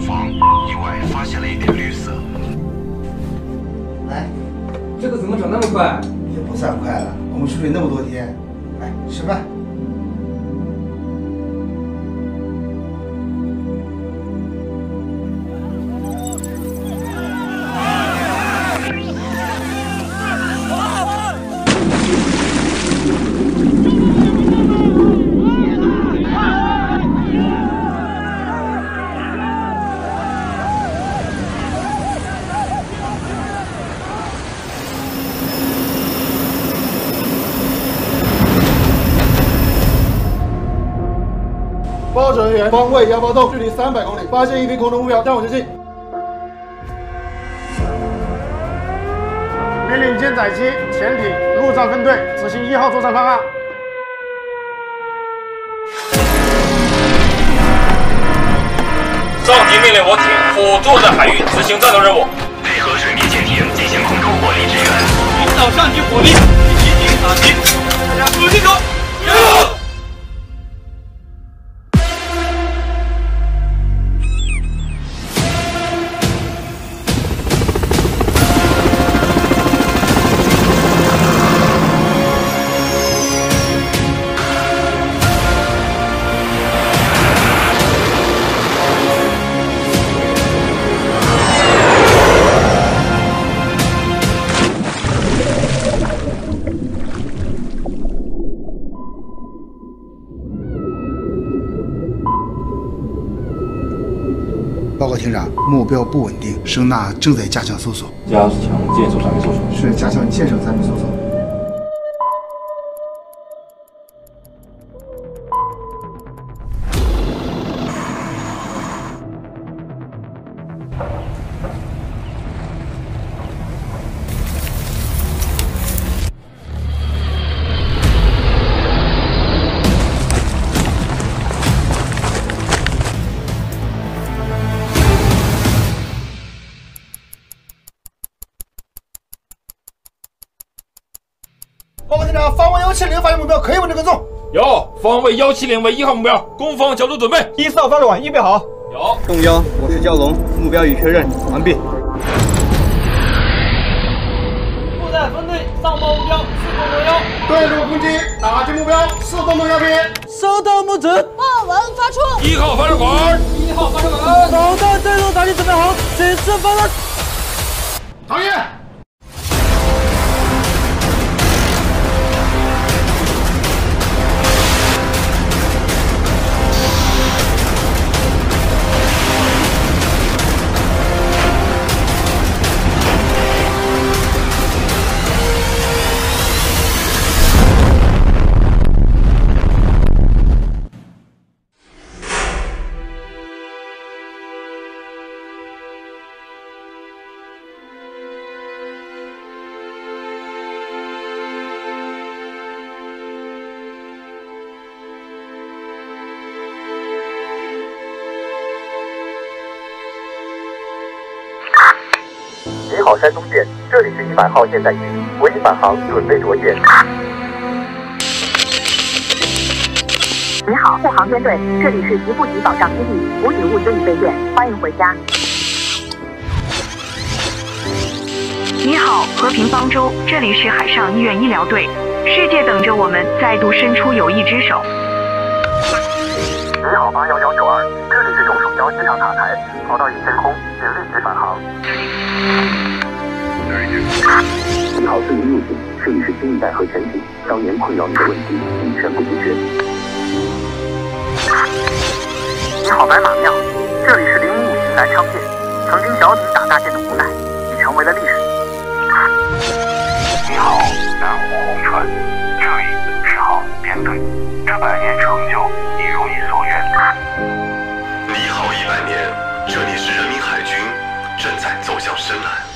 房，意外发现了一点绿色。来，这个怎么长那么快？也不算快了，我们出去那么多天，来吃饭。报指人员，方位幺八洞，距离三百公里，发现一批空中目标，向我前进。命令舰载机、潜艇、陆战分队执行一号作战方案。上级命令我艇辅助在海域执行战斗任务，配合水面潜艇进行空中火力支援。引导上级火力，进行打击，大家注意清楚。报告厅长，目标不稳定，声呐正在加强搜索。加强建设产品搜索。是加强建设产品搜索。报告厅长，方位幺七零发现目标，可以稳定跟踪。有，方位幺七零为一号目标，攻防角度准备。一四号发射管预备好。有。东幺，我是蛟龙，目标已确认，完毕。部队分队上报目标四洞东幺。对陆攻击，打击目标四洞东幺边。收到目指。报文发出。一号发射管。一号发射管。导弹对陆打击准备好，指示发射。唐毅。好，山东舰，这里是一百号舰载机，为你返航，准备着舰。你好，护航编队，这里是吉布提保障基地，补给物资已备件，欢迎回家。你好，和平方舟，这里是海上医院医疗队，世界等着我们再度伸出友谊之手。你好，八幺幺九二，这里是中属礁机场塔台，跑道已天空，请立即返航。四零六型，这里是新一代核潜艇，当年困扰你的问题已全部解决。你好，白马庙，这里是零五五型南昌舰，曾经小艇打大舰的无奈，已成为了历史。你好，南湖红船，这里是好编队，这百年成就已如你所愿。你好，一百年，这里是人民海军，正在走向深蓝。